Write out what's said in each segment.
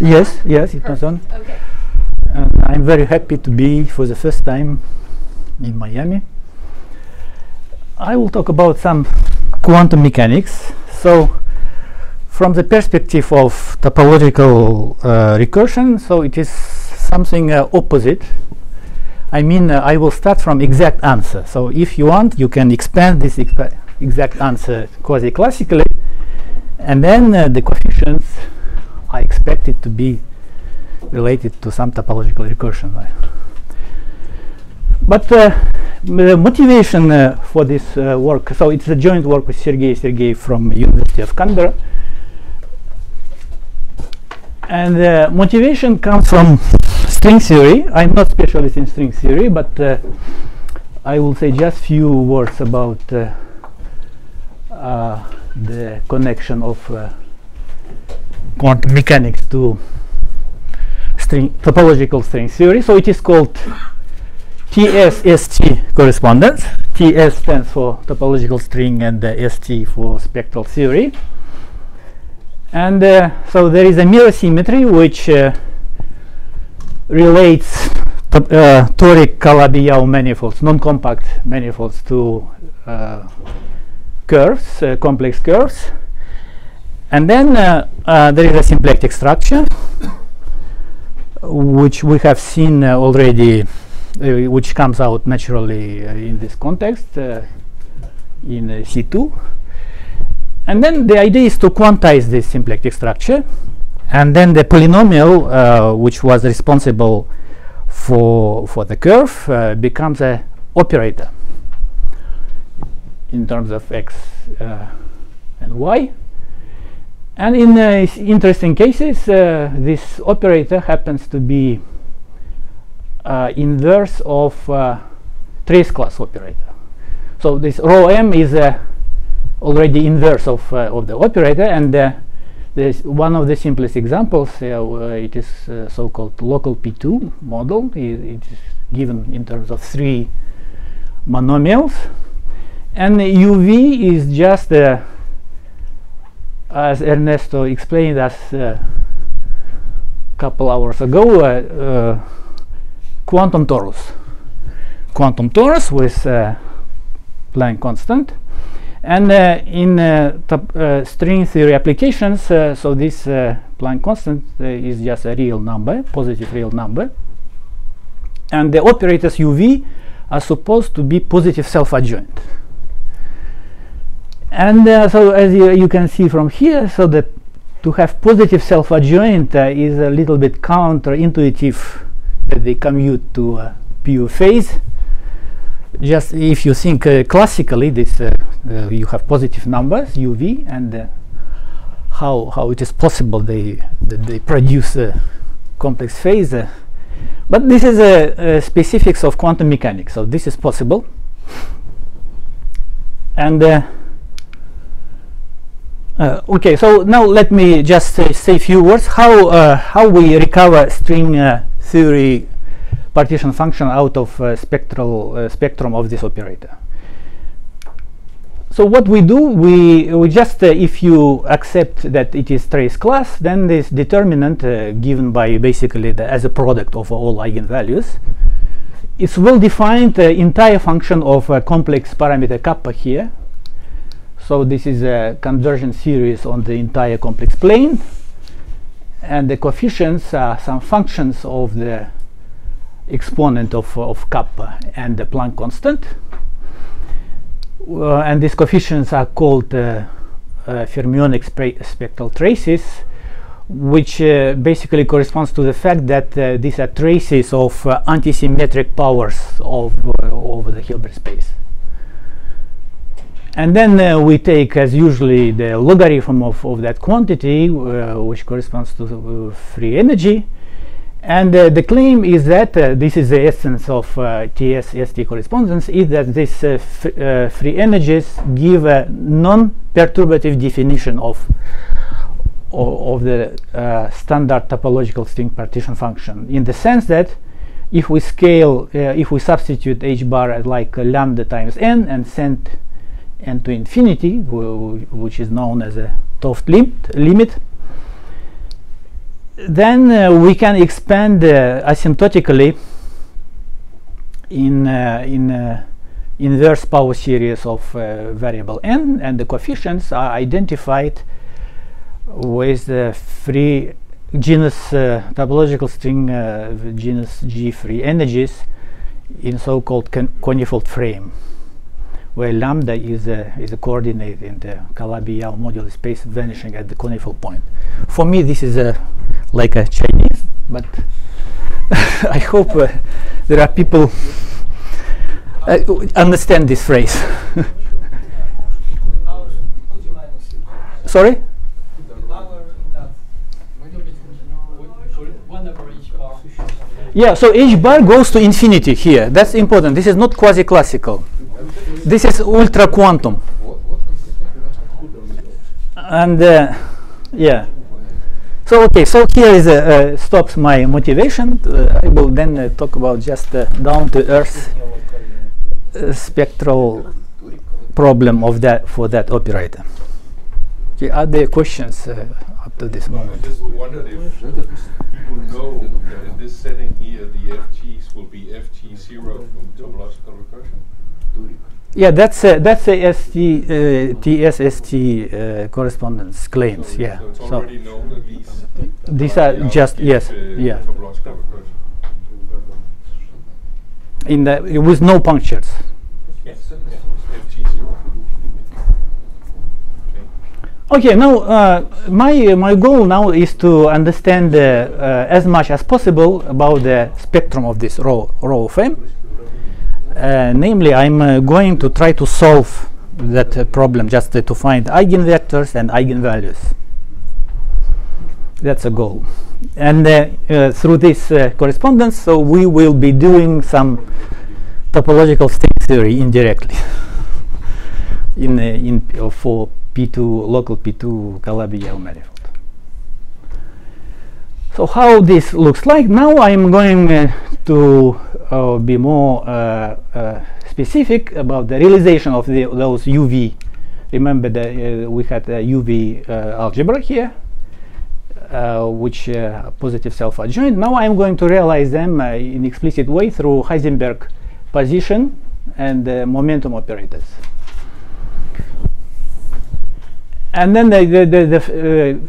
Yes, yes, it was on. Okay. And I'm very happy to be for the first time in Miami. I will talk about some quantum mechanics. So, from the perspective of topological uh, recursion, so it is something uh, opposite. I mean, uh, I will start from exact answer. So, if you want, you can expand this exact answer quasi-classically, and then uh, the coefficients are it to be related to some topological recursion. But uh, the motivation uh, for this uh, work, so it's a joint work with Sergei Sergeev from University of Canberra. And the motivation comes from string theory. I'm not specialist in string theory, but uh, I will say just few words about uh, uh, the connection of uh, quantum mechanics to string topological string theory. So it is called TS-ST correspondence. TS stands for topological string and uh, ST for spectral theory. And uh, so there is a mirror symmetry which uh, relates top- uh, toric Calabi-Yau manifolds, non-compact manifolds to uh, curves, uh, complex curves. And then uh, uh, there is a symplectic structure which we have seen uh, already, which comes out naturally in this context in uh, C2. And then the idea is to quantize this symplectic structure, and then the polynomial, uh, which was responsible for for the curve, uh, becomes an operator in terms of x uh, and y. And in uh, interesting cases, uh, this operator happens to be uh, inverse of uh, trace class operator. So this rho m is already inverse of, of the operator, and this one of the simplest examples. It is so-called local P2 model. I- it is given in terms of three monomials, and UV is just uh, as Ernesto explained us a couple hours ago, uh, uh, quantum torus. Quantum torus with uh, Planck constant. And uh, in uh, uh, string theory applications, uh, so this uh, Planck constant uh, is just a real number, positive real number. And the operators UV are supposed to be positive self-adjoint. And uh, so as you, you can see from here, so that to have positive self-adjoint uh, is a little bit counterintuitive that they commute to pure phase. Just if you think uh, classically, this uh, uh, you have positive numbers UV, and uh, how how it is possible they that they produce a complex phase. but this is a specifics of quantum mechanics, so this is possible. And uh, uh, okay, so now let me just say, say a few words how uh, how we recover string uh, theory partition function out of uh, spectral uh, spectrum of this operator. So what we do, we we just uh, if you accept that it is trace class, then this determinant uh, given by basically the, as a product of all eigenvalues, it's well defined uh, entire function of complex parameter kappa here. So this is a convergent series on the entire complex plane, and the coefficients are some functions of the exponent of, of kappa and the Planck constant. Uh, and these coefficients are called uh, uh, fermionic spre- spectral traces, which uh, basically corresponds to the fact that uh, these are traces of uh, antisymmetric powers of over the Hilbert space. And then uh, we take, as usually, the logarithm of, of that quantity, uh, which corresponds to uh, free energy. And uh, the claim is that uh, this is the essence of uh, TS-ST correspondence, is that these uh, uh, free energies give a non-perturbative definition of of the uh, standard topological string partition function, in the sense that if we scale, uh, if we substitute h bar as like uh, lambda times n and send n to infinity, wh- wh- which is known as a 't Hooft limit, limit. Then uh, we can expand uh, asymptotically in uh, in uh, inverse power series of uh, variable n, and the coefficients are identified with the free genus uh, topological string genus G free energies in so-called con conifold frame, where lambda is a is a coordinate in the Calabi-Yau moduli space vanishing at the conifold point. For me, this is a like a Chinese, but I hope uh, there are people uh, understand this phrase. Sorry. Yeah, so h bar goes to infinity here. That's important. This is not quasi-classical. This is ultra quantum. And uh, yeah. So okay, so here is uh, uh, stops my motivation. Uh, I will then uh, talk about just uh, down to earth uh, spectral problem of that for that operator. Okay, are there questions uh, up to this moment? just wondered if people know that in this setting here, the FGs will be FG0 from topological recursion. Yeah, that's uh, that's a ST uh, TSST uh, correspondence claims. So- yeah, So it's so known that these. these are are just yes, yeah, in the with no punctures. Yes. Okay. Okay, now uh, my my goal now is to understand uh, uh, as much as possible about the spectrum of this row row of M. Uh, namely, I'm uh, going to try to solve that uh, problem just uh, to find eigenvectors and eigenvalues. That's a goal. And uh, uh, through this uh, correspondence, so we will be doing some topological string theory indirectly in uh, in uh, for P2 local P2 Calabi-Yau manifold. So how this looks like now? I'm going uh, to uh, be more uh, uh, specific about the realization of the, those UV. Remember that uh, we had a UV uh, algebra here, which positive self-adjoint. Now I'm going to realize them in explicit way through Heisenberg position and momentum operators. And then the, the, the, the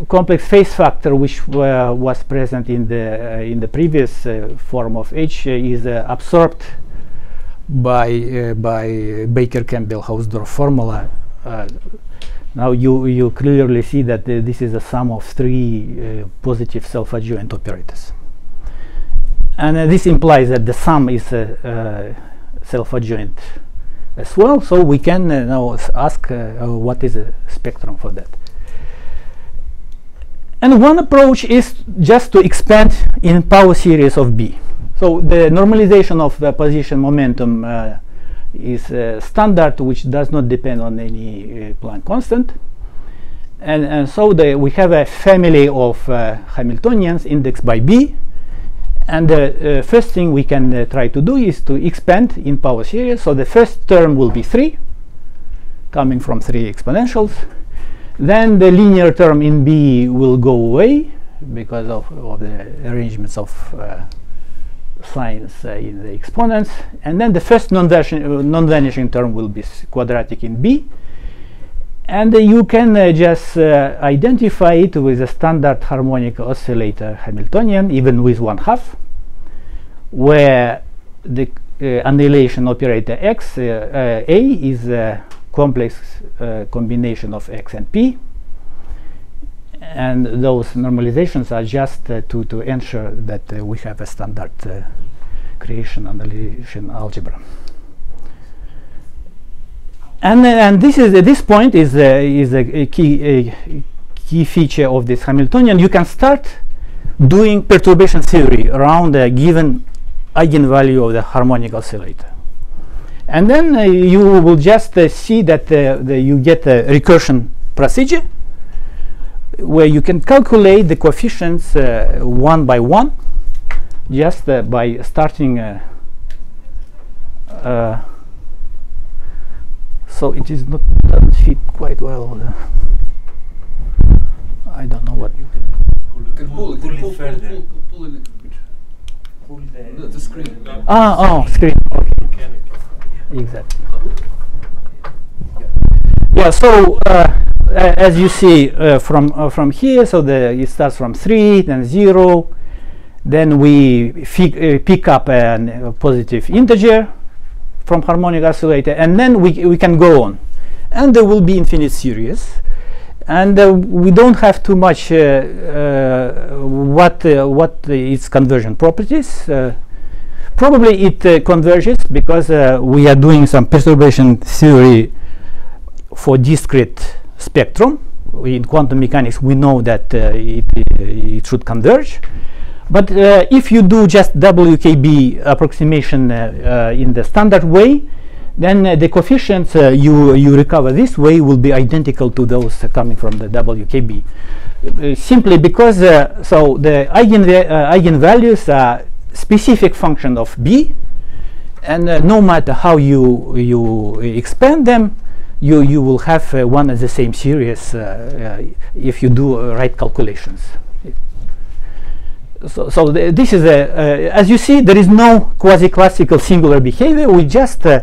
uh, complex phase factor, which uh, was present in the uh, in the previous uh, form of H, is absorbed by by Baker Campbell Hausdorff formula. Now you you clearly see that uh, this is a sum of three uh, positive self-adjoint operators, and uh, this implies that the sum is uh, self-adjoint as well. So we can uh, now ask uh, uh, what is the spectrum for that. And one approach is just to expand in power series of B. So the normalization of the position momentum uh, is uh, standard, which does not depend on any uh, Planck constant. And, and so the, we have a family of uh, Hamiltonians indexed by B. And the uh, first thing we can uh, try to do is to expand in power series. So the first term will be 3, coming from 3 exponentials. Then the linear term in B will go away because of, of the arrangements of uh, signs uh, in the exponents. And then the first non-vanishing, uh, non-vanishing term will be quadratic in B. And you can uh, just uh, identify it with a standard harmonic oscillator Hamiltonian, even with one half, where the uh, annihilation operator x, A, is a complex combination of x and p. And those normalizations are just uh, to, to ensure that uh, we have a standard uh, creation annihilation algebra. And, uh, and this is this point is uh, is a, key a key feature of this Hamiltonian. You can start doing perturbation theory around a given eigenvalue of the harmonic oscillator, and then uh, you will just uh, see that uh, the, you get a recursion procedure where you can calculate the coefficients uh, one by one just by starting. So it is not doesn't fit quite well. uh, I don't know what. Can pull, pull can it pull, pull, further. pull, pull, pull a little bit. Pull The, the, the screen. Ah, oh, screen. Okay, Mechanical. exactly. Yeah. So uh, a- as you see uh, from uh, from here, so the it starts from three, then zero, then we fi- uh, pick up an, a positive integer from harmonic oscillator, and then we we can go on, and there will be infinite series. And uh, we don't have too much uh, uh, what uh, what its conversion properties. Uh, probably it uh, converges because we are doing some perturbation theory for discrete spectrum. In quantum mechanics, we know that it, it should converge. But uh, if you do just WKB approximation uh, uh, in the standard way, then uh, the coefficients you you recover this way will be identical to those coming from the WKB. Simply because so the eigen eigenvalues are specific function of B, and uh, no matter how you you expand them, you you will have uh, one and the same series uh, if you do right calculations. So, so this is a uh, as you see there is no quasi-classical singular behavior. We just uh,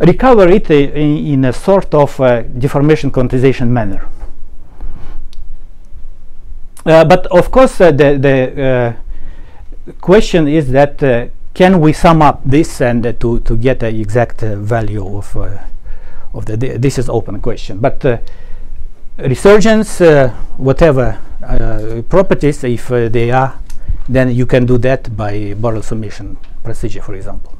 recover it uh, in, in a sort of uh, deformation quantization manner. Uh, but of course, uh, the the question is that can we sum up this and to to get an exact value of of the th- this is open question but resurgence whatever properties if they are then you can do that by Borel summation procedure for example.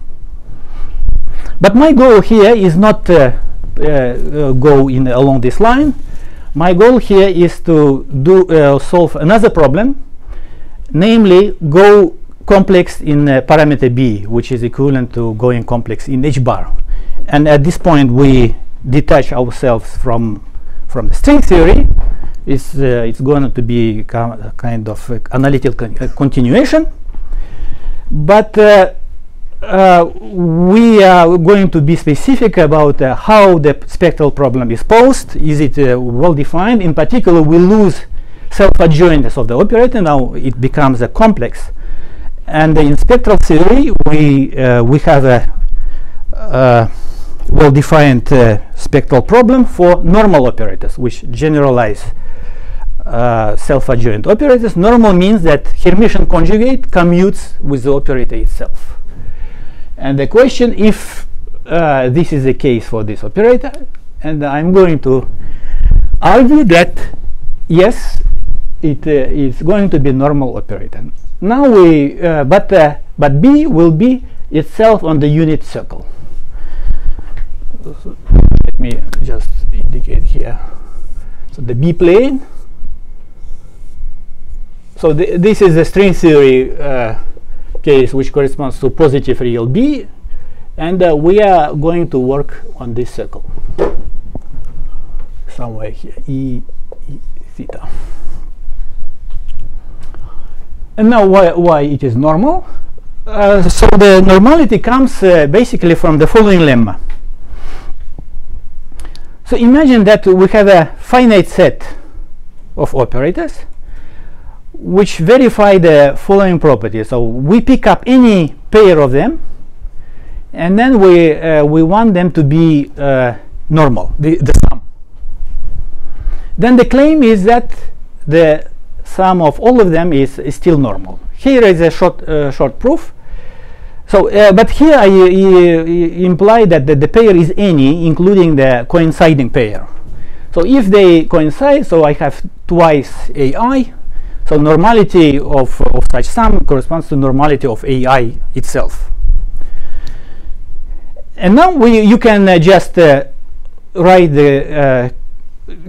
But my goal here is not uh, uh, uh, go in along this line. My goal here is to do uh, solve another problem namely go complex in uh, parameter b which is equivalent to going complex in h bar. And at this point we detach ourselves from from the string theory it's uh, it's going to be a kind of analytical uh, continuation but uh, uh, we are going to be specific about uh, how the spectral problem is posed. Is it uh, well defined? In particular, we lose self-adjointness of the operator. Now it becomes a complex. And in spectral theory, we we have a well-defined spectral problem for normal operators, which generalize uh, self-adjoint operators. Normal means that Hermitian conjugate commutes with the operator itself. And the question if uh, this is the case for this operator, and I'm going to argue that yes, it uh, is going to be normal operator. Now we, uh, but uh, but B will be itself on the unit circle. Let me just indicate here. So the B plane. So th this is the string theory uh, case which corresponds to positive real B, and uh, we are going to work on this circle somewhere here, E, e theta. And now why, why it is normal? Uh, so the normality comes uh, basically from the following lemma. So imagine that we have a finite set of operators which verify the following property. So we pick up any pair of them and then we, uh, we want them to be uh, normal, the, the sum. Then the claim is that the sum of all of them is, is still normal. Here is a short, uh, short proof. So, uh, but here I uh, imply that the, the pair is any, including the coinciding pair. So if they coincide, so I have twice AI. So normality of, of such sum corresponds to normality of AI itself. And now we, you can uh, just uh, write the uh,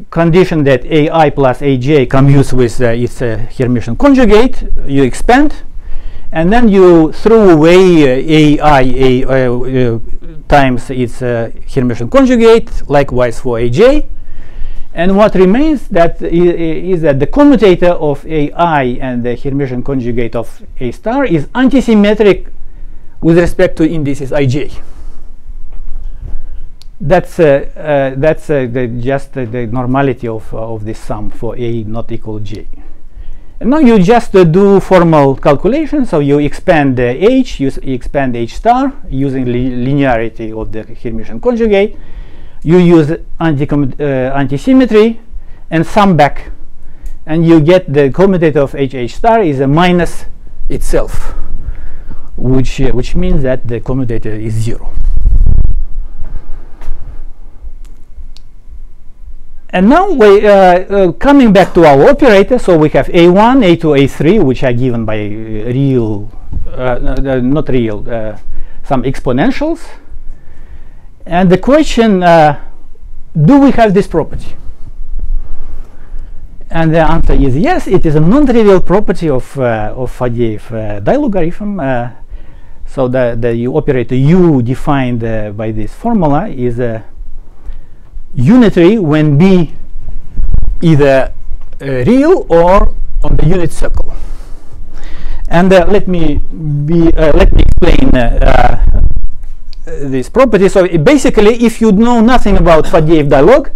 condition that AI plus AJ commutes with uh, its uh, Hermitian conjugate. You expand, and then you throw away AI a, uh, uh, times its Hermitian conjugate, likewise for AJ. And what remains that i- i- is that the commutator of AI and the Hermitian conjugate of A star is antisymmetric with respect to indices ij. That's uh, uh, that's uh, the just the normality of uh, of this sum for A not equal j. And now you just uh, do formal calculation. So you expand the h, you expand h star using li linearity of the Hermitian conjugate. You use anti uh, anti-symmetry and sum back, and you get the commutator of h h star is a minus itself, which uh, which means that the commutator is zero. And now we uh, uh, coming back to our operator, so we have a1, a2, a3, which are given by uh, real, uh, not real, uh, some exponentials. And the question, uh, do we have this property? And the answer is yes, it is a non-trivial property of, of Faddeev dilogarithm. so the, the operator u defined by this formula is a unitary when b either uh, real or on the unit circle. And uh, let me be uh, let me explain uh, uh, this property. So basically, if you know nothing about Faddeev dilog,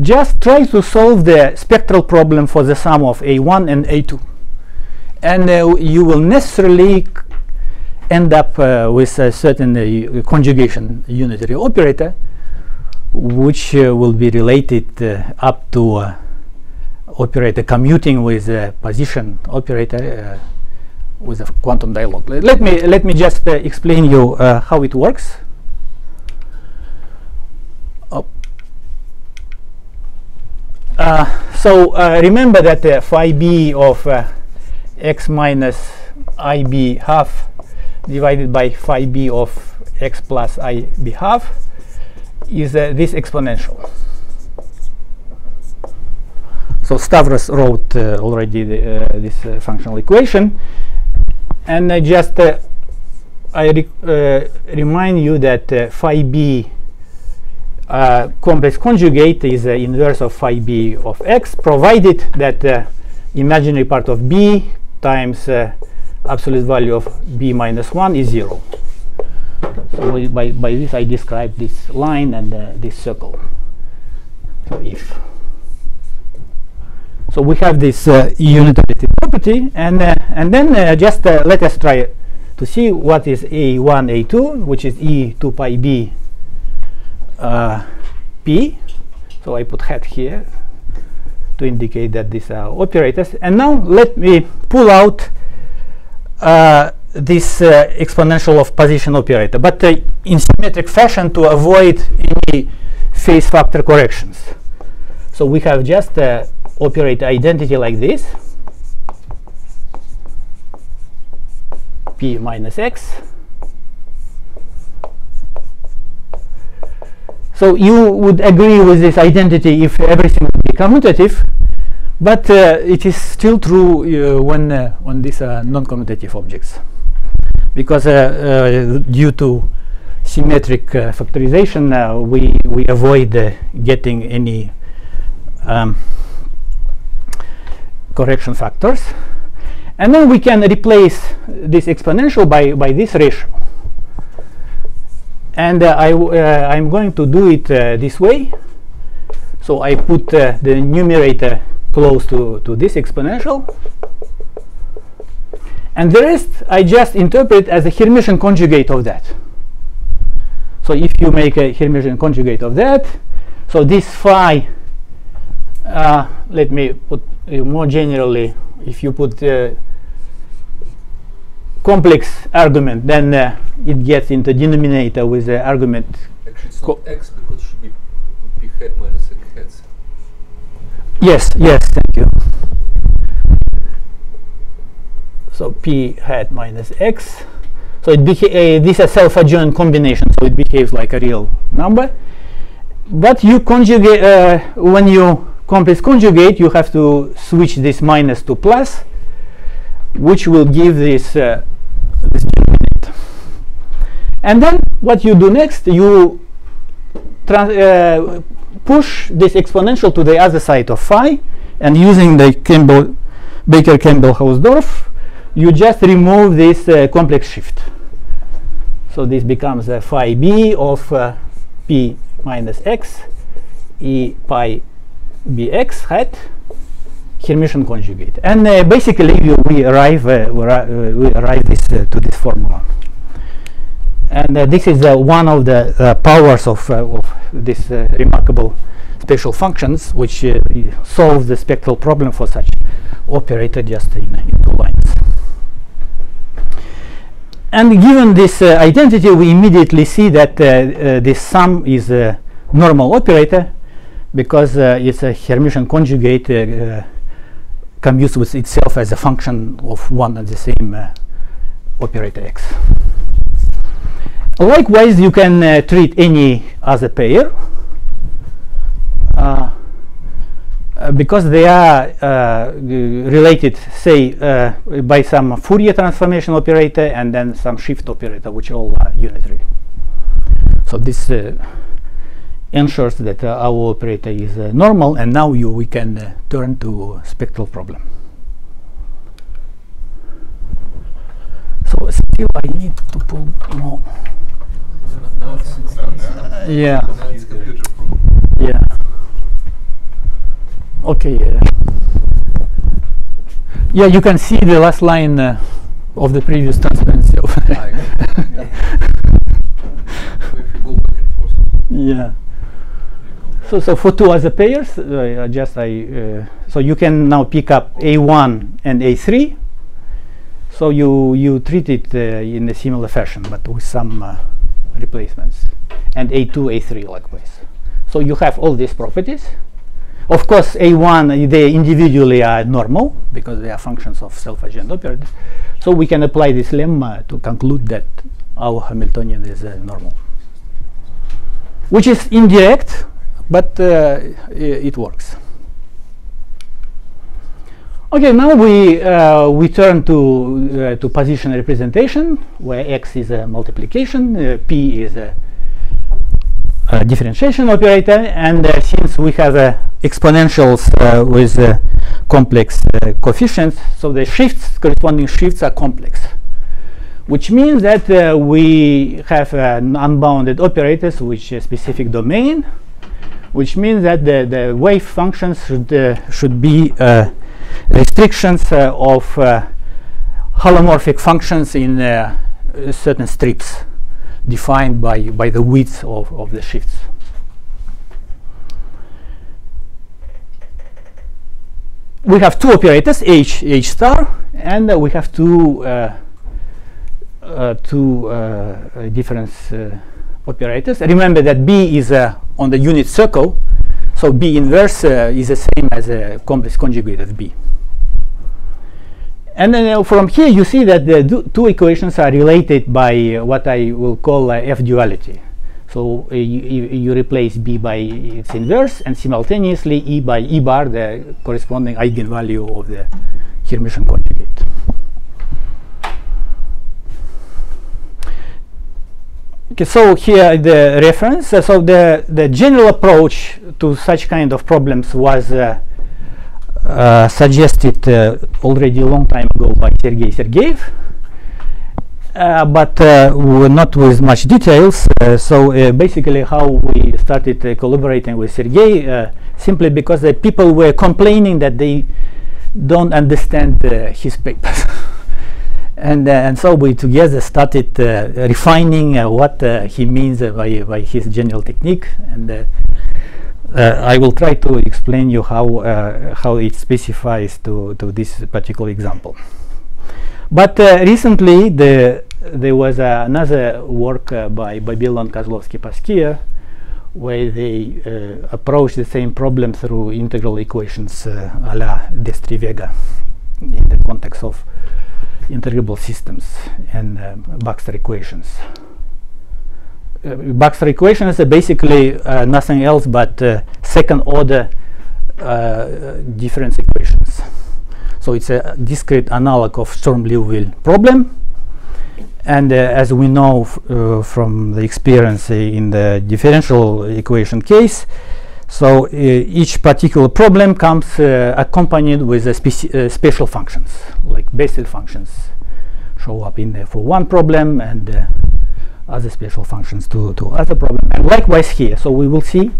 just try to solve the spectral problem for the sum of a1 and a2, and uh, you will necessarily end up with a certain conjugation unitary operator which uh, will be related uh, up to uh, operator commuting with a position operator with a quantum dilog. Let me let me just explain you how it works. Oh. so remember that phi b of x minus ib half divided by phi b of x plus ib half is uh, this exponential. So Stavros wrote uh, already the, uh, this uh, functional equation, and I just uh, I re uh, remind you that phi b complex conjugate is the inverse of phi b of x, provided that imaginary part of b times absolute value of b minus 1 is 0. So by, by this I describe this line and uh, this circle. So if. So we have this uh, property and, uh, and then uh, just uh, let us try to see what is A1, A2, which is E2 pi B uh, P. So I put hat here to indicate that these are operators. And now let me pull out this uh, exponential of position operator, but in symmetric fashion to avoid any phase factor corrections. So we have just operator identity like this, p minus x. So you would agree with this identity if everything would be commutative, but uh, it is still true uh, when uh, when these are non-commutative objects because uh, uh, due to symmetric uh, factorization, we, we avoid getting any um, correction factors. And then we can replace this exponential by, by this ratio. And uh, I uh, I'm going to do it uh, this way. So I put the numerator close to, to this exponential. And the rest I just interpret as a Hermitian conjugate of that. So if you make a Hermitian conjugate of that, so this phi, uh, let me put uh, more generally, if you put uh, complex argument, then uh, it gets into denominator with the argument. Actually, it's not x because it should be p hat minus x hat. Yes, yes, thank you. So p hat minus x. So it uh, this is a self-adjoint combination, so it behaves like a real number. But you conjugate uh, when you complex conjugate, you have to switch this minus to plus, which will give this uh, this denominator. And then what you do next, you uh, push this exponential to the other side of phi, and using the Campbell Baker-Campbell-Hausdorff you just remove this uh, complex shift. So this becomes a phi b of uh, p minus x e pi bx hat Hermitian conjugate. And uh, basically, you, we arrive uh, we, uh, we arrive this uh, to this formula. And uh, this is one of the powers of, of this remarkable spatial functions, which solves the spectral problem for such operator just in, in two lines. And given this identity, we immediately see that this sum is a normal operator because uh, it's a Hermitian conjugate uh, uh, commutes with itself as a function of one and the same operator x. Likewise, you can treat any other pair because they are uh, related, say, uh, by some Fourier transformation operator and then some shift operator, which all are unitary. So this uh, ensures that uh, our operator is uh, normal, and now you we can uh, turn to spectral problem. So still, I need to pull more. Now it's, it's, No, no. Yeah. now it's computer proof. Yeah. Okay. Yeah. Yeah, you can see the last line uh, of the previous transparency. of- Ah, yeah. So so for two other pairs, uh, just I uh, so you can now pick up A1 and A3. So you you treat it uh, in a similar fashion, but with some uh, replacements, and A2, A3 likewise. So you have all these properties. Of course, A1 uh, they individually are normal because they are functions of self-adjoint operators. So we can apply this lemma to conclude that our Hamiltonian is uh, normal which is indirect, but uh, it works. Okay, now we uh, we turn to uh, to position representation, where x is a multiplication, uh, p is a, a differentiation operator, and uh, since we have exponentials uh, with complex coefficients, so the shifts corresponding shifts are complex which means that we have unbounded operators which a specific domain, which means that the, the wave functions should, uh, should be uh, restrictions uh, of uh, holomorphic functions in uh, certain strips defined by, by the width of, of the shifts. We have two operators, H, H star, and we have two two difference operators. Remember that B is uh, on the unit circle, so B inverse uh, is the same as a complex conjugate of B. And then uh, from here you see that the two equations are related by uh, what I will call uh, F duality. So uh, you you replace B by its inverse and simultaneously E by E bar, the corresponding eigenvalue of the Hermitian conjugate. Okay, so here the reference. So the the general approach to such kind of problems was uh, uh, suggested uh, already a long time ago by Sergei Sergeev, uh, but uh, not with much details. So basically, how we started collaborating with Sergei, simply because the people were complaining that they don't understand his papers. and uh, and so we together started uh, refining uh, what uh, he means by by his general technique and uh, uh, I will try to explain you how how it specifies to to this particular example. But recently the there was another work by Babelon Kozlowski Pasquier where they approach the same problem through integral equations a la Destri Vega in the context of integrable systems and um, Baxter equations. Uh, Baxter equations are basically uh, nothing else but uh, second order uh, difference equations. So it's a discrete analog of Sturm-Liouville problem. And uh, as we know uh, from the experience uh, in the differential equation case, so uh, each particular problem comes uh, accompanied with a speci- uh, special functions, like Bessel functions show up in there for one problem and other special functions to, to other problem. And likewise here, so we will see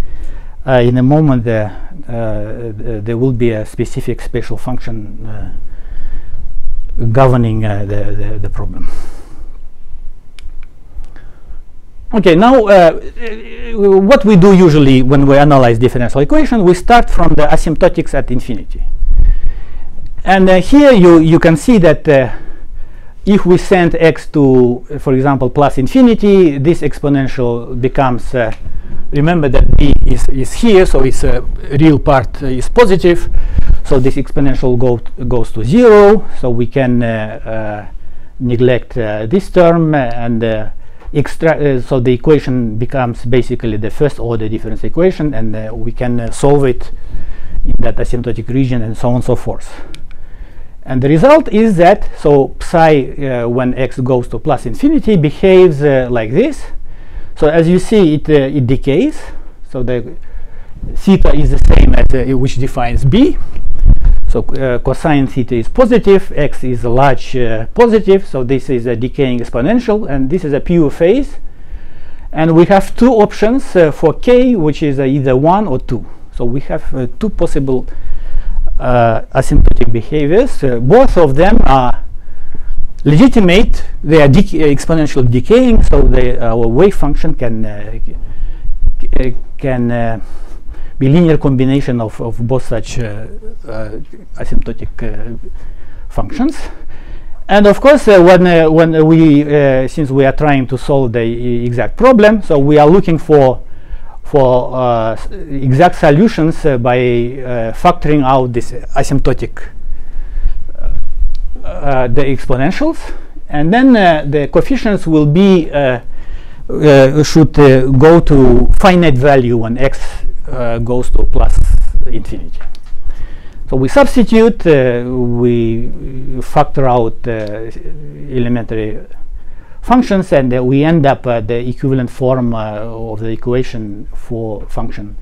uh, in a moment uh, uh, there will be a specific special function uh, governing the, the, the problem. Okay, now uh, what we do usually when we analyze differential equation, we start from the asymptotics at infinity. And uh, here you, you can see that uh, if we send x to, for example, plus infinity, this exponential becomes, uh, remember that b is, is here, so its a real part uh, is positive. So this exponential go goes to zero, so we can uh, neglect this term and uh, so the equation becomes basically the first order difference equation and uh, we can uh, solve it in that asymptotic region and so on and so forth. And the result is that so psi uh, when x goes to plus infinity behaves uh, like this. So as you see it uh, it decays. So the theta is the same as which defines b so uh, cosine theta is positive, x is a large uh, positive, so this is a decaying exponential, and this is a pure phase. And we have two options uh, for k, which is uh, either 1 or 2. So we have uh, two possible uh, asymptotic behaviors. both of them are legitimate. They are dec exponential decaying, so they, our wave function can can be linear combination of, of both such uh, uh, asymptotic uh, functions. And of course, uh, when uh, when we uh, since we are trying to solve the exact problem, so we are looking for for exact solutions by factoring out this asymptotic the exponentials, and then the coefficients will be should go to finite value when x uh, goes to plus infinity. So we substitute, uh, we factor out uh, elementary functions, and uh, we end up at the equivalent form uh, of the equation for function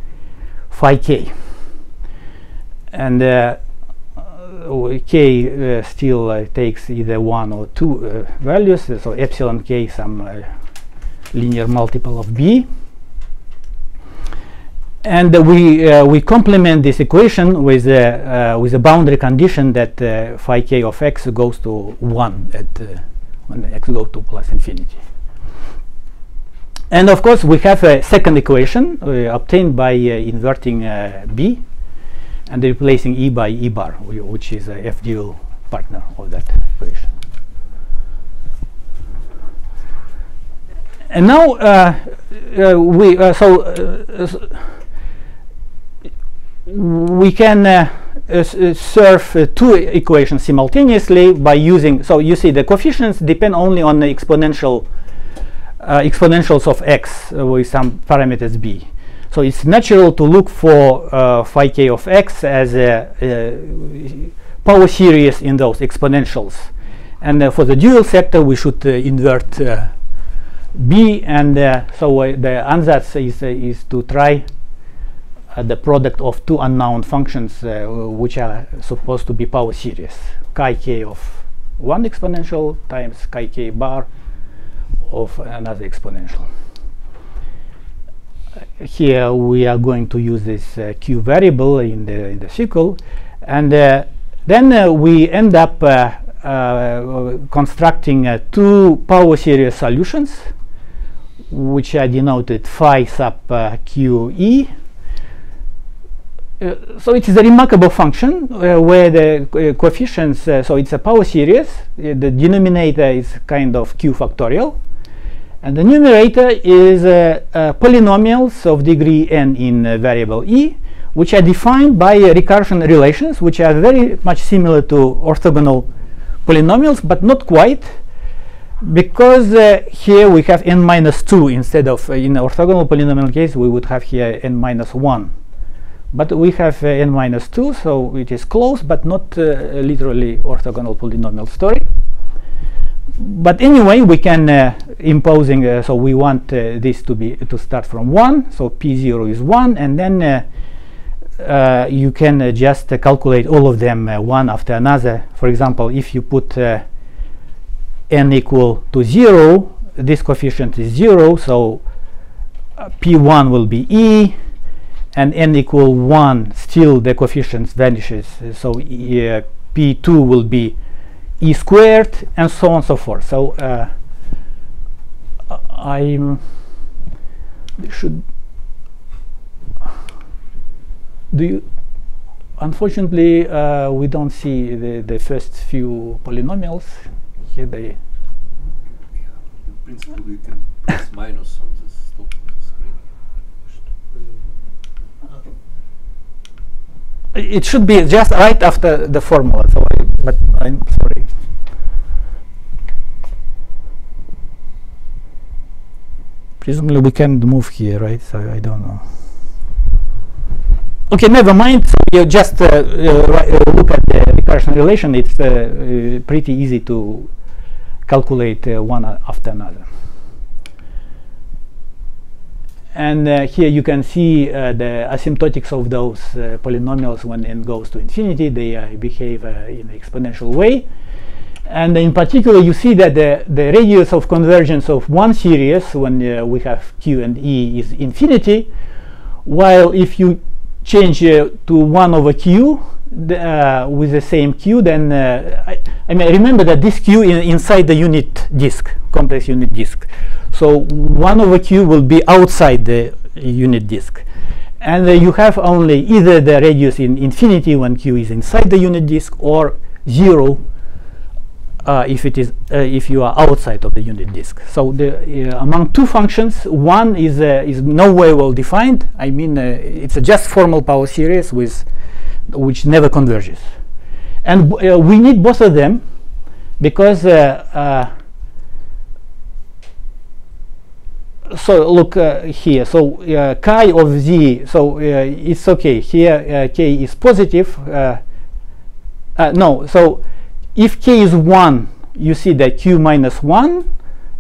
phi k. And uh, k still takes either one or two values, so epsilon k some linear multiple of b and uh, we uh, we complement this equation with a uh, with a boundary condition that uh, phi k of x goes to one at uh, when x goes to plus infinity. And of course, we have a second equation uh, obtained by inverting b and replacing e by e bar, which is a f dual partner of that equation. And now we so we can uh, uh, uh, serve uh, two equations simultaneously by using so you see the coefficients depend only on the exponential uh, exponentials of x uh, with some parameters b. So it's natural to look for phi k of x as a, a, power series in those exponentials. And for the dual sector we should invert b. And so the ansatz is, is to try uh, the product of two unknown functions uh, which are supposed to be power series chi k of one exponential times chi k bar of another exponential. Uh, here we are going to use this uh, q variable in the in the SQL, and uh, then uh, we end up constructing two power series solutions, which are denoted phi sub qe uh, so it is a remarkable function uh, where the uh, coefficients, uh, so it's a power series, uh, the denominator is kind of q factorial, and the numerator is polynomials of degree n in variable e, which are defined by recursion relations, which are very much similar to orthogonal polynomials, but not quite, because here we have n minus 2 instead of, in orthogonal polynomial case, we would have here n minus 1 but we have uh, n minus 2 so it is close but not uh, literally orthogonal polynomial story. But anyway we can uh, imposing uh, so we want uh, this to be to start from 1 so p0 is 1 and then uh, you can just calculate all of them one after another. For example if you put n equal to 0 this coefficient is 0 so p1 will be e and n equal 1 still the coefficients vanishes. So uh, p2 will be e squared and so on and so forth. So uh, I'm should do you unfortunately uh, we don't see the, the first few polynomials. Here they In principle, you can minus on the stop of the screen. It should be just right after the formula so I, but i'm sorry. Presumably we can move here right? So i don't know. Okay never mind. So you just uh, uh, uh, look at the recursion relation. It's uh, uh, pretty easy to calculate uh, one after another and uh, here you can see uh, the asymptotics of those uh, polynomials when n goes to infinity. They uh, behave uh, in an exponential way. And in particular, you see that the, the radius of convergence of one series when uh, we have q and e is infinity, while if you change to 1 over q the, with the same q, then I, I mean, remember that this q is inside the unit disk, complex unit disk. So 1 over q will be outside the unit disk. And uh, you have only either the radius in infinity when q is inside the unit disk or 0 uh, if it is uh, if you are outside of the unit disk. So the uh, among two functions, one is uh, is no way well defined. I mean, uh, it's a just formal power series with which never converges, and we need both of them because. Uh, uh, so look uh, here. So uh, chi of z. So uh, it's okay. Here uh, k is positive. Uh, uh, no. So if k is 1, you see that q minus 1,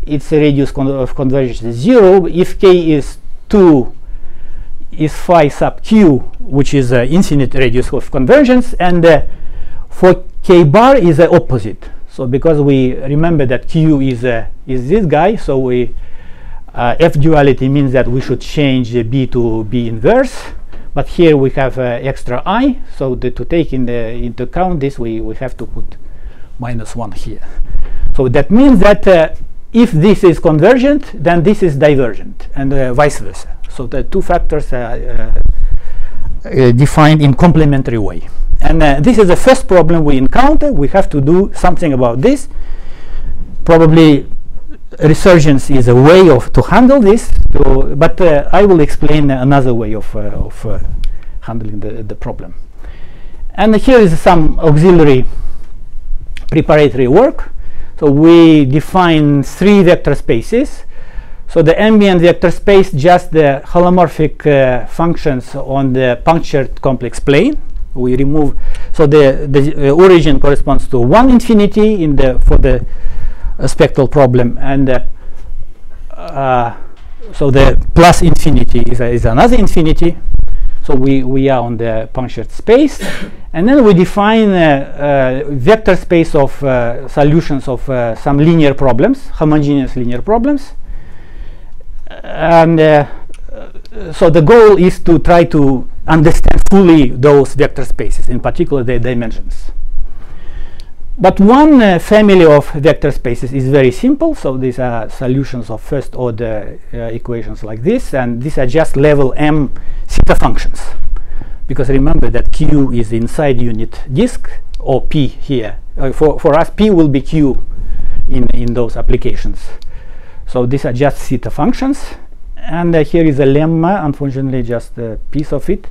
its radius con of convergence is 0. If k is 2, is phi sub q, which is uh, infinite radius of convergence. And for k bar is the opposite. So because we remember that q is, is this guy, so we uh, f duality means that we should change the b to b inverse. But here we have uh, extra i, so the, to take in the, into account this, we, we have to put minus 1 here. So that means that uh, if this is convergent, then this is divergent, and uh, vice versa. So the two factors are uh, uh, defined in complementary way. And this is the first problem we encounter. We have to do something about this. Probably resurgence is a way of to handle this, to, but uh, I will explain another way of, uh, of uh, handling the, the problem. And here is some auxiliary preparatory work. So we define three vector spaces. So the ambient vector space, just the holomorphic uh, functions on the punctured complex plane. We remove, so the, the uh, origin corresponds to one infinity in the for the uh, spectral problem, and uh, uh, so the plus infinity is, a, is another infinity. So we, we are on the punctured space, and then we define a, a vector space of uh, solutions of uh, some linear problems, homogeneous linear problems. And uh, uh, so the goal is to try to understand fully those vector spaces, in particular their dimensions. But one uh, family of vector spaces is very simple. So these are solutions of first order uh, equations like this, and these are just level m theta functions. Because remember that q is inside unit disk, or p here. Uh, for, for us, p will be q in, in those applications. So these are just theta functions. And uh, here is a lemma, unfortunately, just a piece of it.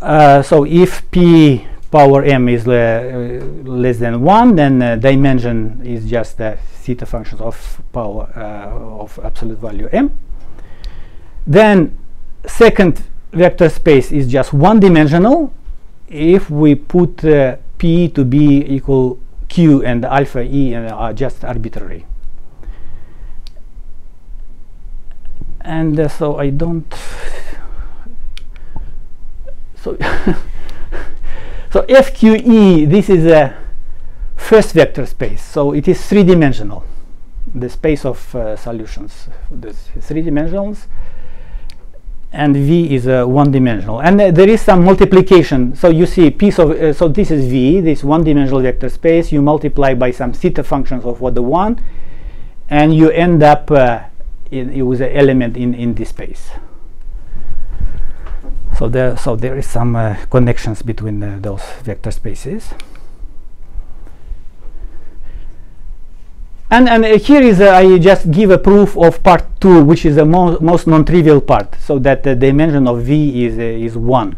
Uh, so if p power m is le uh, less than 1, then uh, dimension is just the theta functions of power uh, of absolute value m. Then second vector space is just one dimensional. If we put uh, p to be equal q and alpha e uh, are just arbitrary. And uh, so I don't. So So FQE, this is a first vector space. So it is three-dimensional, the space of uh, solutions. This three dimensionals. and V is uh, one-dimensional. And uh, there is some multiplication. So you see piece of, uh, so this is V, this one-dimensional vector space. You multiply by some theta functions of order one, and you end up uh, in, with an element in, in this space. So there, so there is some uh, connections between uh, those vector spaces. And, and uh, here is uh, I just give a proof of part 2 which is the mo most non-trivial part so that the dimension of V is, uh, is 1.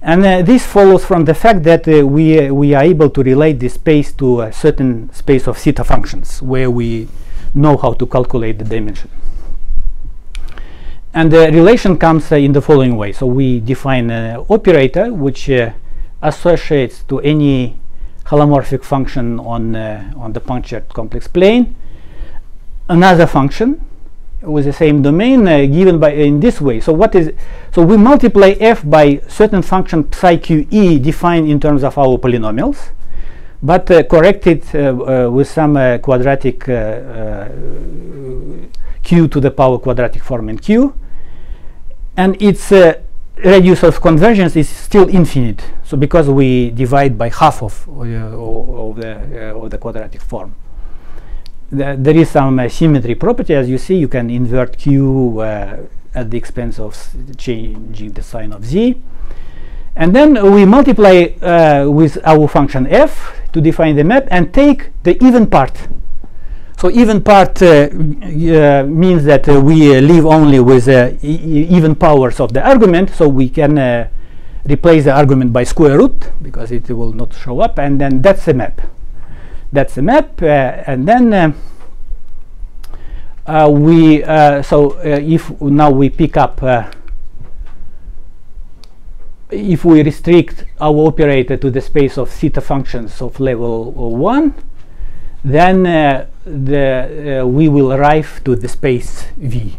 And uh, this follows from the fact that uh, we, uh, we are able to relate this space to a certain space of theta functions where we know how to calculate the dimension. And the relation comes in the following way. So we define an operator which associates to any holomorphic function on uh, on the punctured complex plane. Another function with the same domain uh, given by in this way. So what is so we multiply f by certain function psi q e defined in terms of our polynomials but uh, corrected uh, uh, with some uh, quadratic q to the power quadratic form in q and it's radius of convergence is still infinite. So because we divide by half of, uh, of, the, uh, of the quadratic form. The, there is some uh, symmetry property. As you see, you can invert Q uh, at the expense of changing the sign of Z. And then we multiply uh, with our function f to define the map and take the even part so even part uh, uh, means that uh, we uh, live only with uh, even powers of the argument, so we can uh, replace the argument by square root because it will not show up, and then that's a map. That's a map, and then we so if now we pick up if we restrict our operator to the space of theta functions of level 1 then uh, the, uh, we will arrive to the space V.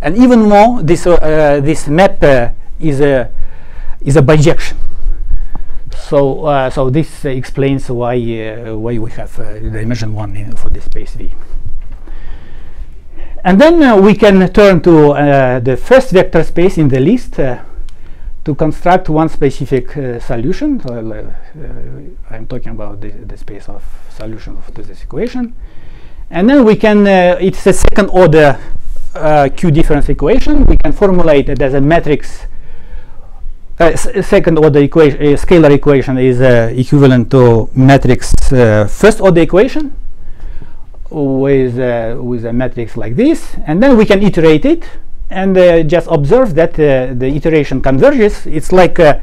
And even more, this, uh, this map is, a, is a bijection. So, uh, so this uh, explains why uh, why we have dimension one in, for this space V. And then we can turn to the first vector space in the list to construct one specific uh, solution, so uh, I'm talking about the, the, space of solution of this equation, and then we can, uh, it's a second order uh, Q difference equation. We can formulate it as a matrix. Uh, second order equation, uh, scalar equation is equivalent to matrix first order equation with, with a matrix like this, and then we can iterate it and uh, just observe that uh, the iteration converges. It's like a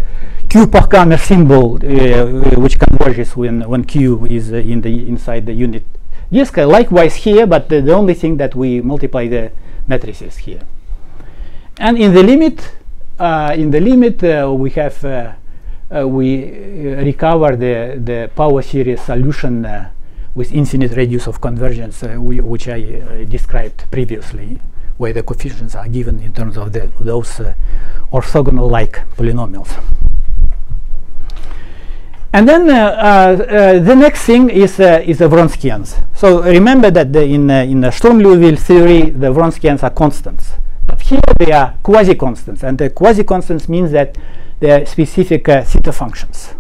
Q Pochhammer symbol uh, which converges when, when Q is in the inside the unit disk. likewise here, but the, only thing that we multiply the matrices here. And in the limit, in the limit we have uh, we uh, recover the, the power series solution uh, with infinite radius of convergence, we, which I described previously where the coefficients are given in terms of the, those uh, orthogonal-like polynomials. And then uh, uh, the next thing is is the Wronskians. So remember that the, in in the Sturm-Liouville theory, the Wronskians are constants, but here they are quasi-constants, and the quasi-constants means that they are specific theta functions.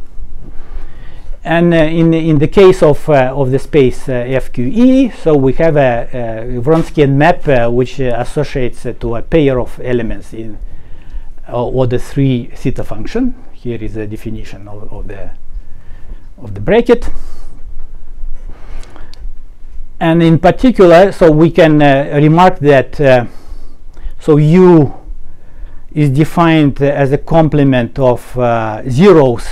And uh, in, in the case of, uh, of the space uh, FQE, so we have a, a map which associates to a pair of elements in order 3 theta function. Here is a definition of, of, the, of the bracket. And in particular, so we can remark that so U is defined as a complement of uh, zeros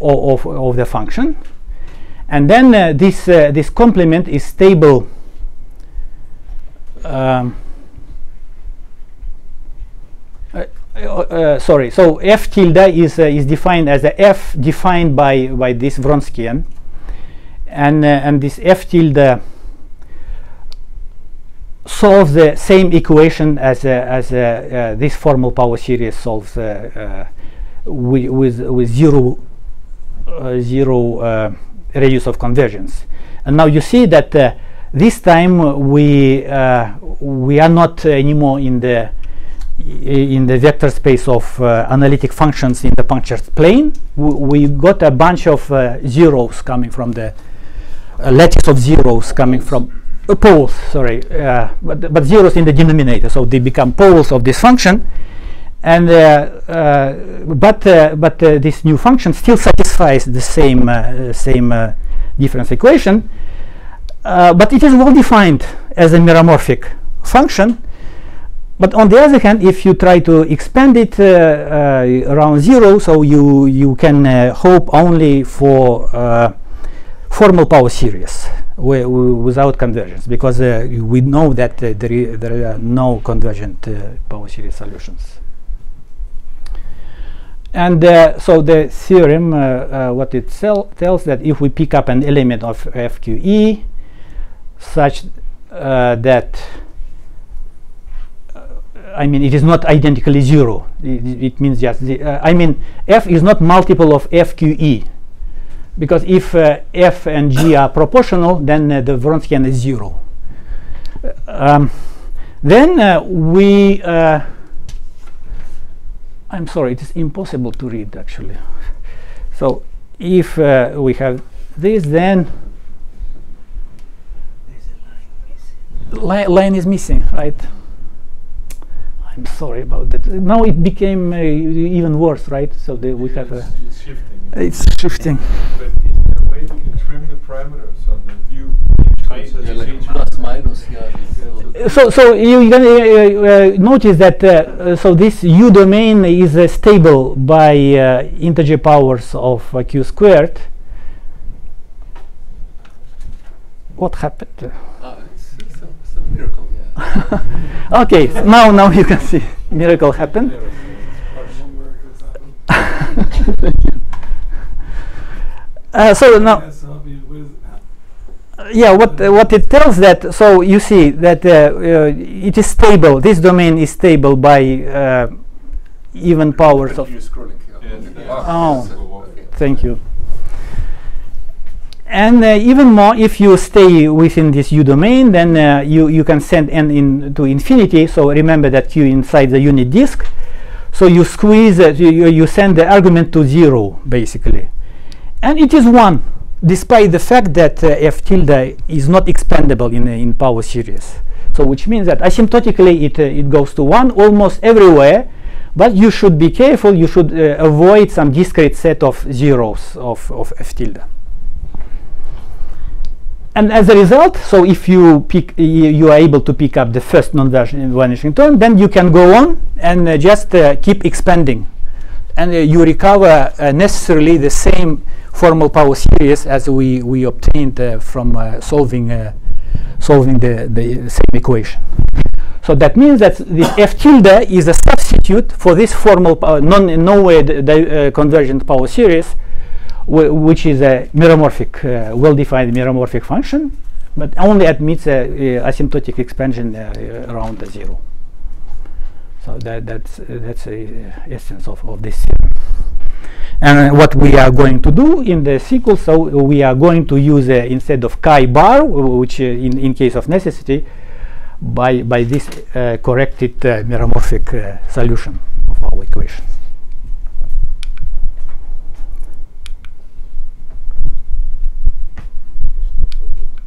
of, of the function. And then uh, this, uh, this complement is stable um, uh, uh, sorry, so f tilde is uh, is defined as a f defined by by this Wronskian, and uh, and this f tilde solves the same equation as as this formal power series solves with with with zero uh, zero uh, radius of convergence. And now you see that uh, this time we we are not anymore in the in the vector space of uh, analytic functions in the punctured plane, we got a bunch of uh, zeros coming from the uh, lattice of zeros coming from uh, poles, sorry, uh, but, but zeros in the denominator, so they become poles of this function. And uh, uh, but uh, but this new function still satisfies the same same difference equation, but it is well defined as a meromorphic function. But on the other hand, if you try to expand it uh, uh, around zero, so you you can uh, hope only for formal power series wi- wi- without convergence, because we know that there, there are no convergent power series solutions. And uh, so the theorem, uh, uh, what it tells that if we pick up an element of FQE such uh, that uh, I mean it is not identically zero. It, it- means just the, uh, I mean f is not multiple of FQE because if f and g are proportional, then the Wronskian is zero. Um, then we. I'm sorry, it is impossible to read actually. So if uh, we have this, then li- line is missing, right? I'm sorry about that. Now it became uh, even worse, right? So the, we have a. It's, it's shifting. It's shifting. But is there a way we can trim the parameters on the view? So it says Yeah, like plus minus, yeah. This, Yeah, So, so you can uh, uh, notice that uh, so this U domain is uh, stable by uh, integer powers of uh, q squared. What happened? ah, it's, it's, a, miracle, yeah. okay, s- now now you can see miracle happened. Uh, so now. Yeah what uh, what it tells that so you see that uh, uh, it is stable this domain is stable by uh, even powers of You're scrolling here. Yes. Okay. Oh. Thank you and uh, even more if you stay within this u domain then uh, you you can send n in to infinity so remember that q inside the unit disk so you squeeze uh, you, you you send the argument to zero basically and it is one despite the fact that uh, f. Tilde is not expandable in uh, in power series. So which means that asymptotically it uh, it goes to one almost everywhere but you should be careful you should uh, avoid some discrete set of zeros of of f. Tilde and as a result, so if you pick, you are able to pick up the first non-vanishing term, then you can go on and uh, just uh, keep expanding, and you recover necessarily the same formal power series as we we obtained uh, from uh, solving uh, solving the the same equation. So that means that this f tilde is a substitute for this formal non di- uh, convergent power series, which is a meromorphic, uh, well-defined meromorphic function, but only admits a, asymptotic expansion uh, around the zero. So that that's that's the essence of, of this theorem. And what we are going to do in the sequel, so we are going to use uh, instead of chi bar, which uh, in in case of necessity, by by this uh, corrected uh, meromorphic uh, solution of our equation.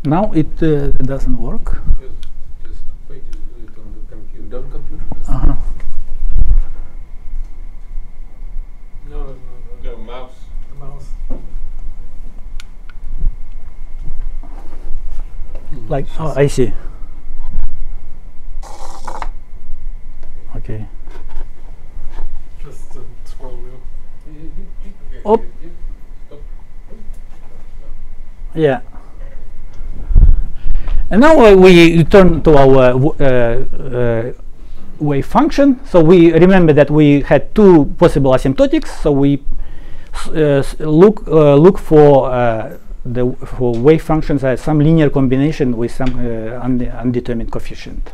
Now it uh, doesn't work. Just, just wait, do it on the computer. Don't computer. Uh-huh. No, no, no, no, mouse. The mouse. Like oh, I see. Okay. Just the scroll wheel. Op. Yeah. And now uh, we return to our uh, uh, wave function. So we remember that we had two possible asymptotics. So we uh, look uh, look for uh, the wave functions as some linear combination with some uh, unde- undetermined coefficient.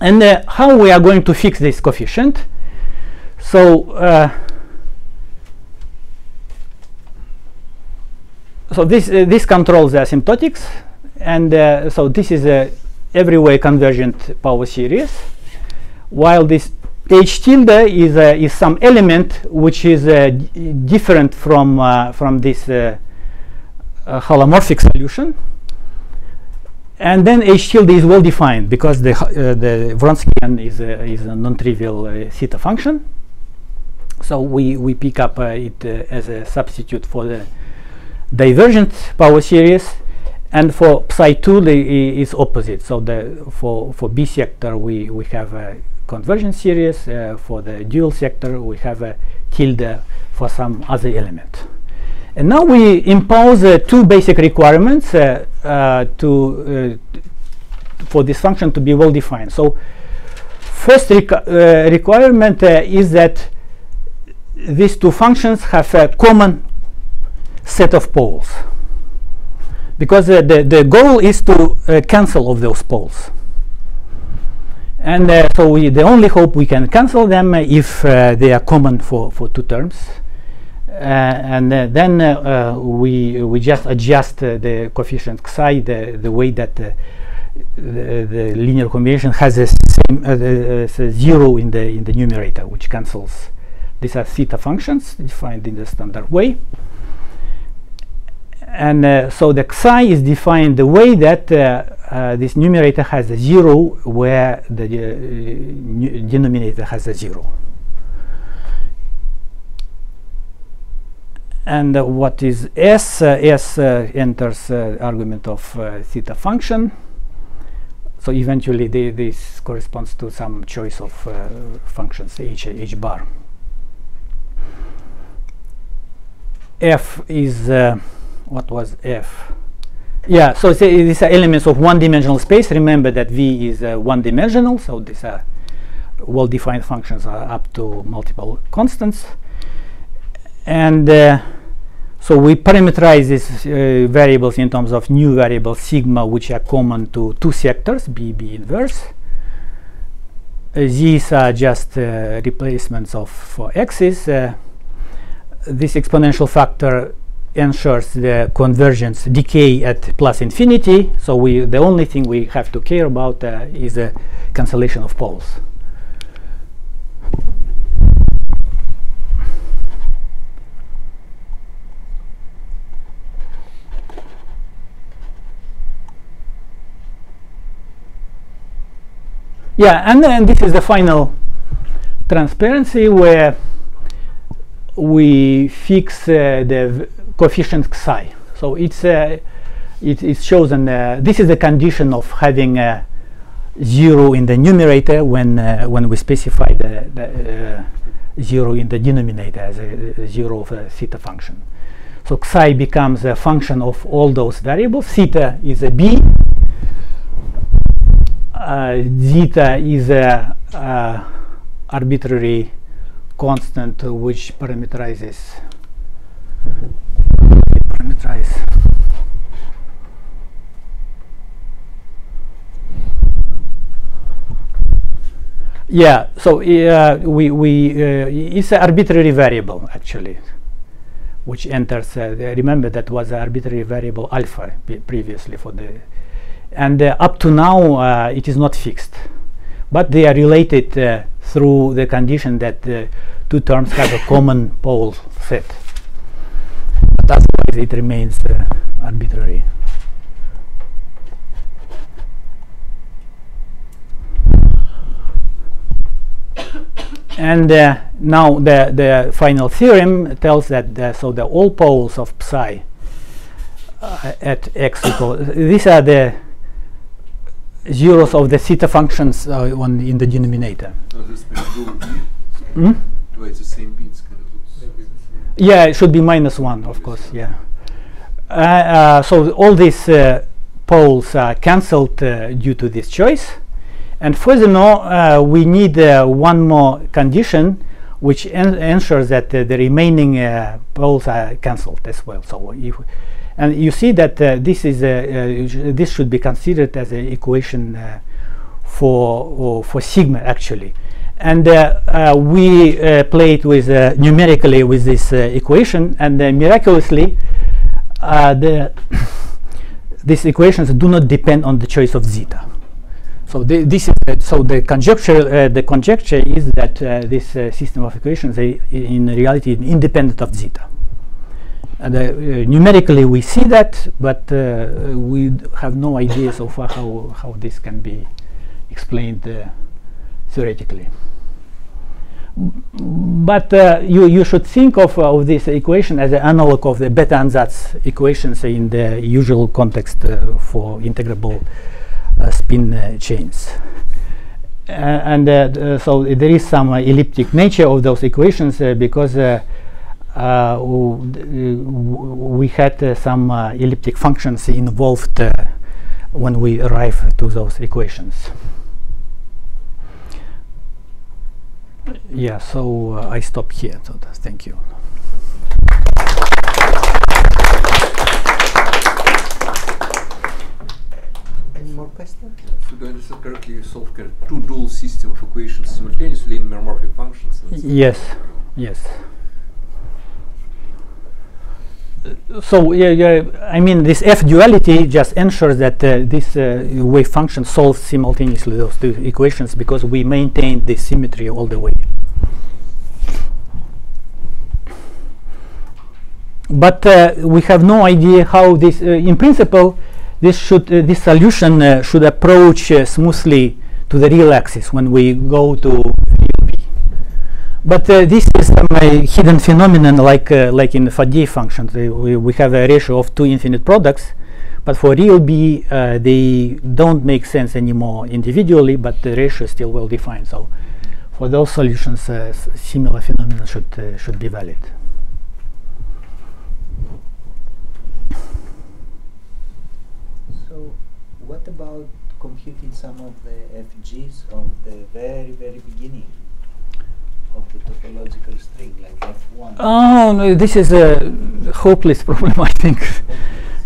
And uh, how we are going to fix this coefficient? So. Uh, so this uh, this controls the asymptotics, and uh, so this is a everywhere convergent power series, while this h tilde is uh, is some element which is different from from this holomorphic solution. And then h tilde is well defined because the uh, the Wronskian is a, is a non-trivial uh, theta function. So we we pick up uh, it uh, as a substitute for the divergent power series and for psi 2 the is opposite so the for for b sector we we have a convergent series uh, for the dual sector we have a tilde for some other element and now we impose uh, two basic requirements uh, uh, to uh, for this function to be well defined. So first requ- requirement is that these two functions have a common set of poles. Because uh, the, the goal is to uh, cancel of those poles. And uh, so we, the only hope we can cancel them if they are common for, for two terms and uh, then uh, uh, we we just adjust uh, the coefficient psi the, the way that uh, the, the linear combination has a same uh, the, uh, zero in the in the numerator which cancels these are theta functions defined in the standard way and uh, so the psi is defined the way that uh, uh, this numerator has a zero where the uh, denominator has a zero. And uh, what is S? Uh, S uh, enters uh, argument of uh, theta function. So eventually this corresponds to some choice of uh, functions h, h bar. F is what was F? Yeah, so these are elements of one-dimensional space. Remember that V is one-dimensional, so these are well-defined functions are up to multiple constants. And so we parameterize these uh, variables in terms of new variables sigma, which are common to two sectors, B, B inverse. Uh, these are just uh, replacements of for x's. Uh, this exponential factor ensures the convergence decay at plus infinity. So we the only thing we have to care about uh, is the cancellation of poles. Yeah, and then this is the final transparency where we fix uh, the coefficient psi. So it's uh, it is chosen. Uh, this is the condition of having uh, zero in the numerator when uh, when we specify the, the uh, zero in the denominator as a, a zero of a theta function. So psi becomes a function of all those variables. Theta is a b. Zeta is a arbitrary constant which parameterizes parameterize yeah so uh, we we uh, it's an arbitrary variable actually which enters uh, remember that was an arbitrary variable alpha previously for the and uh, up to now uh, it is not fixed but they are related uh, through the condition that the two terms have a common pole set. But otherwise, it remains arbitrary. And uh, now the, the final theorem tells that the, so the all poles of psi uh, at x equal these are the zeros of the theta functions uh, on in the denominator. No, this may go with B. Hmm? The way it's the same B, it's kind of looks. Yeah, it should be minus one, of course. Yeah. Uh, uh, so all these uh, poles are cancelled uh, due to this choice, and furthermore, uh, we need uh, one more condition, which en- ensures that uh, the remaining uh, poles are cancelled as well. So if and you see that uh, this is a, uh, this should be considered as an equation uh, for for sigma actually. And uh, uh, we uh, played with numerically with this equation. And miraculously the these equations do not depend on the choice of zeta. So the, this is so the conjecture the conjecture is that this system of equations in reality independent of zeta. And, uh, uh, numerically we see that, but uh, we have no idea so far how how this can be explained uh, theoretically. But you you should think of of this equation as an analog of the Bethe-Ansatz equations in the usual context for integrable spin chains. Uh, and uh, so there is some uh, elliptic nature of those equations because we had uh, some uh, elliptic functions involved uh, when we arrive to those equations. Yeah, so uh, I stop here. So thank you. Any more questions? So do I understand correctly, you solve kind of two dual system of equations simultaneously in meromorphic functions? and Yes, yes. So yeah, yeah, I mean this F duality just ensures that uh, this uh, wave function solves simultaneously those two equations because we maintain the symmetry all the way. But uh, we have no idea how this, uh, in principle, this should uh, this solution uh, should approach smoothly to the real axis when we go to. But uh, this is some uh, hidden phenomenon like uh, like in the Faddeev functions. Uh, we, we have a ratio of two infinite products, but for real B uh, they don't make sense anymore individually, but the ratio is still well defined. So for those solutions, uh, similar phenomena should uh, should be valid. So, what about computing some of the FGs of the very, very beginning of the topological string, like F1? Oh, no, this is a hopeless problem, I think.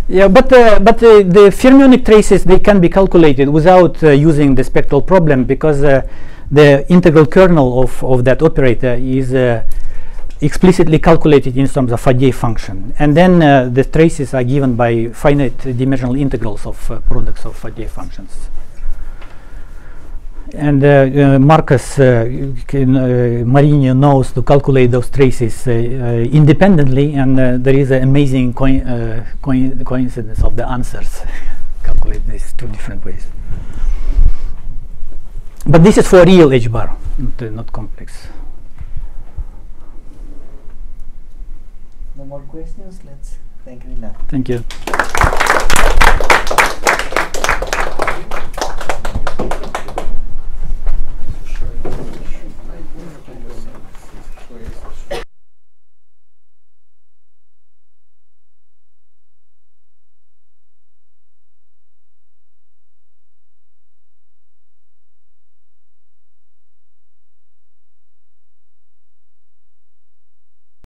Yeah, but uh, but uh, the fermionic traces they can be calculated without uh, using the spectral problem because uh, the integral kernel of, of that operator is uh, explicitly calculated in terms of Faddeev function, and then uh, the traces are given by finite dimensional integrals of uh, products of Faddeev functions. And uh, uh, Marcus uh, can, uh, Mariño knows to calculate those traces uh, uh, independently, and uh, there is an amazing coi- uh, coi- coincidence of the answers. Calculate these two different ways. But this is for real H bar, not, uh, not complex. No more questions? Let's thank Rina. Thank you.